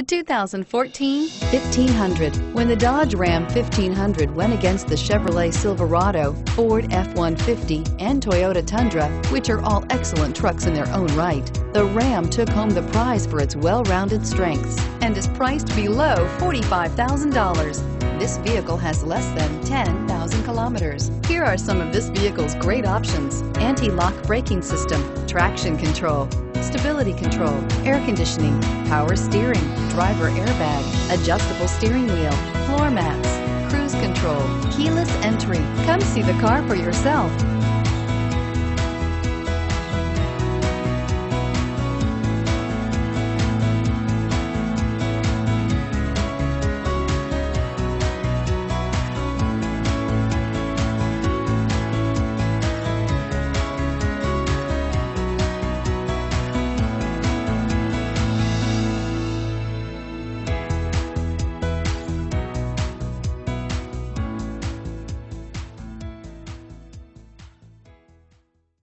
The 2014 1500. When the Dodge Ram 1500 went against the Chevrolet Silverado, Ford F-150, and Toyota Tundra, which are all excellent trucks in their own right, the Ram took home the prize for its well-rounded strengths and is priced below $45,000. This vehicle has less than 10,000 kilometers. Here are some of this vehicle's great options. Anti-lock braking system, traction control, stability control, air conditioning, power steering, driver airbag, adjustable steering wheel, floor mats, cruise control, keyless entry. Come see the car for yourself.